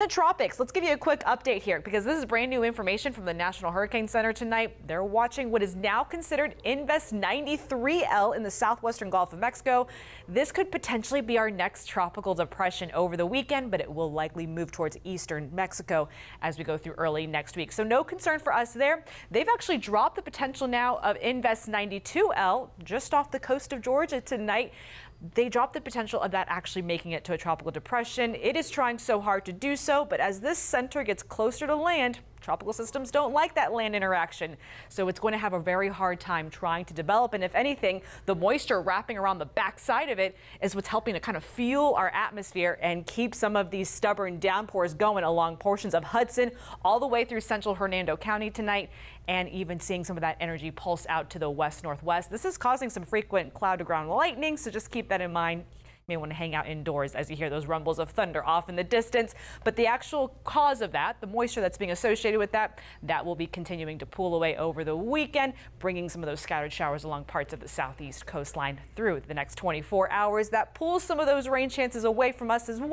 The tropics. Let's give you a quick update here because this is brand new information from the National Hurricane Center tonight. They're watching what is now considered Invest 93L in the southwestern Gulf of Mexico. This could potentially be our next tropical depression over the weekend, but it will likely move towards eastern Mexico as we go through early next week. So no concern for us there. They've actually dropped the potential now of Invest 92L just off the coast of Georgia tonight they dropped the potential of that actually making it to a tropical depression. It is trying so hard to do so, but as this center gets closer to land, Tropical systems don't like that land interaction, so it's going to have a very hard time trying to develop. And if anything, the moisture wrapping around the backside of it is what's helping to kind of fuel our atmosphere and keep some of these stubborn downpours going along portions of Hudson all the way through central Hernando County tonight and even seeing some of that energy pulse out to the west northwest. This is causing some frequent cloud to ground lightning, so just keep that in mind may want to hang out indoors as you hear those rumbles of thunder off in the distance. But the actual cause of that, the moisture that's being associated with that, that will be continuing to pool away over the weekend, bringing some of those scattered showers along parts of the southeast coastline through the next 24 hours. That pulls some of those rain chances away from us as well.